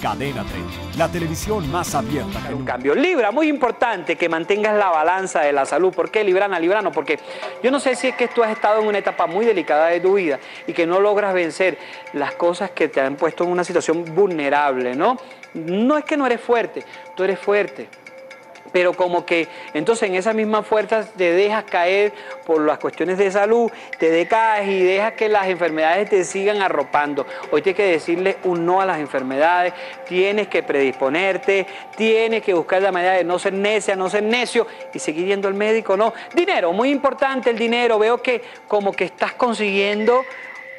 Cadena 30, la televisión más abierta que un cambio. Libra, muy importante que mantengas la balanza de la salud. ¿Por qué Librana, Librano? Porque yo no sé si es que tú has estado en una etapa muy delicada de tu vida y que no logras vencer las cosas que te han puesto en una situación vulnerable, ¿no? No es que no eres fuerte, tú eres fuerte, pero como que entonces en esa misma fuerza te dejas caer por las cuestiones de salud, te decaes y dejas que las enfermedades te sigan arropando. Hoy tienes que decirle un no a las enfermedades, tienes que predisponerte, tienes que buscar la manera de no ser necia, no ser necio y seguir yendo al médico, no. Dinero, muy importante el dinero, veo que como que estás consiguiendo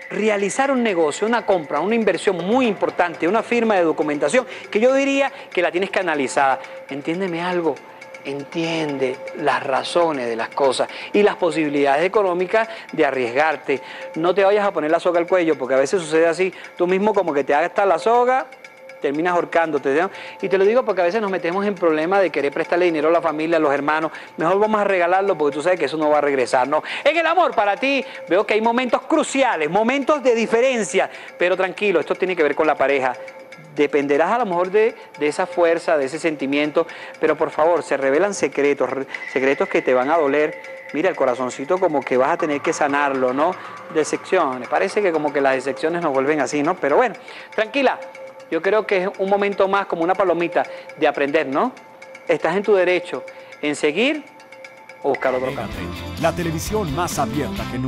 realizar un negocio, una compra, una inversión muy importante, una firma de documentación, que yo diría que la tienes que analizar. Entiéndeme algo, entiende las razones de las cosas y las posibilidades económicas de arriesgarte. No te vayas a poner la soga al cuello, porque a veces sucede así, tú mismo como que te hagas la soga terminas ahorcándote. ¿no? Y te lo digo porque a veces nos metemos en problemas de querer prestarle dinero a la familia, a los hermanos. Mejor vamos a regalarlo porque tú sabes que eso no va a regresar. ¿no? En el amor, para ti, veo que hay momentos cruciales, momentos de diferencia, pero tranquilo, esto tiene que ver con la pareja. Dependerás a lo mejor de, de esa fuerza, de ese sentimiento, pero por favor, se revelan secretos, re- secretos que te van a doler. Mira, el corazoncito como que vas a tener que sanarlo, ¿no? Decepciones. Parece que como que las decepciones nos vuelven así, ¿no? Pero bueno, tranquila. Yo creo que es un momento más como una palomita de aprender, ¿no? Estás en tu derecho en seguir o buscar otro camino. 30, la televisión más abierta que nunca.